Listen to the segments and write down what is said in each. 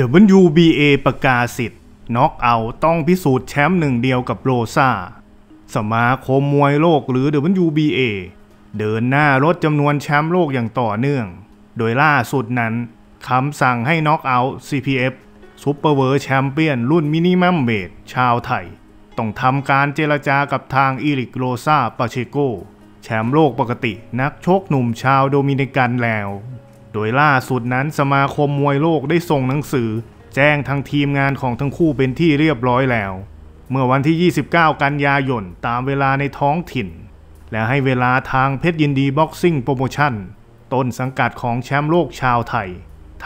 WBA ประกาศสิทธิ์น็อกเอาท์ต้องพิสูจน์แชมป์หนึ่งเดียวกับโรซาสมาคมมวยโลกหรือ WBA เดินหน้าลดจำนวนแชมป์โลกอย่างต่อเนื่อง โดยล่าสุดนั้นคำสั่งให้น็อกเอาท์ CPF super world champion รุ่นมินิมัมเวตชาวไทย ต้องทำการเจรจากับทางอีริกโรซาปาเชโก แชมป์โลกปกตินักชกหนุ่มชาวโดมินิกันแล้ว โดยล่าสุดนั้นสมาคมมวยโลกได้ส่งหนังสือ แจ้งทางทีมงานของทั้งคู่เป็นที่เรียบร้อยแล้ว เมื่อวันที่ 29 กันยายนตามเวลาในท้องถิ่น และให้เวลาทางเพชรยินดีบ็อกซิ่งโปรโมชั่นต้นสังกัดของแชมป์โลกชาวไทย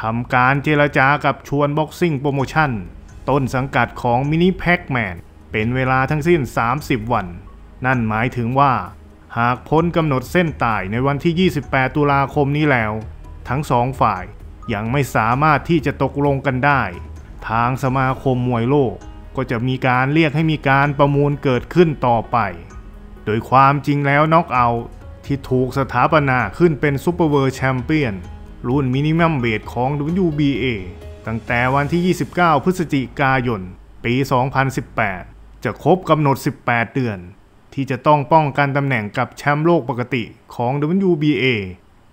ทำการเจรจากับชวนบ็อกซิ่งโปรโมชั่นต้นสังกัดของมินิแพ็กแมนเป็นเวลาทั้งสิ้น 30 วัน นั่นหมายถึงว่า หากพ้นกำหนดเส้นตายในวันที่ 28 ตุลาคมนี้แล้ว ทั้งสองฝ่ายยังไม่สามารถที่จะตกลงกันได้ ทางสมาคมมวยโลกก็จะมีการเรียกให้มีการประมูลเกิดขึ้นต่อไป โดยความจริงแล้วน็อกเอาท์ที่ถูกสถาปนาขึ้นเป็น super world champion รุ่นมินิมัมเวตของ WBA ตั้งแต่วันที่ 29 พฤศจิกายน ปี 2018 จะครบกำหนด 18 เดือน ที่จะต้องป้องกันตำแหน่งกับแชมป์โลกปกติของ WBA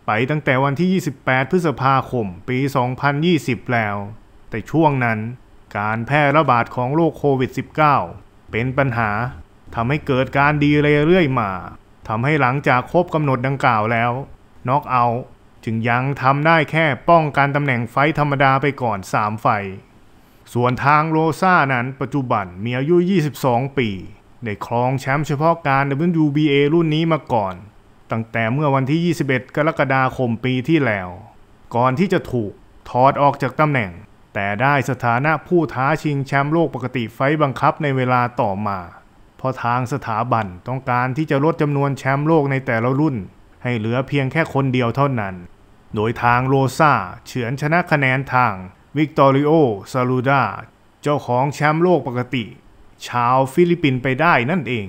ไปตั้งแต่วันที่ 28 พฤษภาคม ปี 2020 แล้ว แต่ช่วงนั้นการแพร่ระบาดของโรคโควิด -19 เป็นปัญหาทำให้เกิดการดีเลยเรื่อยมาทำให้หลังจากครบกำหนดดังกล่าวแล้วน็อกเอาจึงยังทำได้แค่ป้องกันตำแหน่งไฟธรรมดาไปก่อน 3 ไฟ ส่วนทางโรซ่านั้นปัจจุบันมีอายุ 22 ปี ได้ครองแชมป์เฉพาะการ WBA รุ่นนี้มาก่อน ตั้งแต่เมื่อวันที่ 21 กรกฎาคมปีที่แล้ว ก่อนที่จะถูกถอดออกจากตำแหน่ง แต่ได้สถานะผู้ท้าชิงแชมป์โลกปกติไฟบังคับในเวลาต่อมา เพราะทางสถาบันต้องการที่จะลดจำนวนแชมป์โลกในแต่ละรุ่น ให้เหลือเพียงแค่คนเดียวเท่านั้น โดยทางโรซาเฉือนชนะคะแนนทางวิกตอริโอซาลูดาเจ้าของแชมป์โลกปกติ ชาวฟิลิปปินส์ไปได้นั่นเอง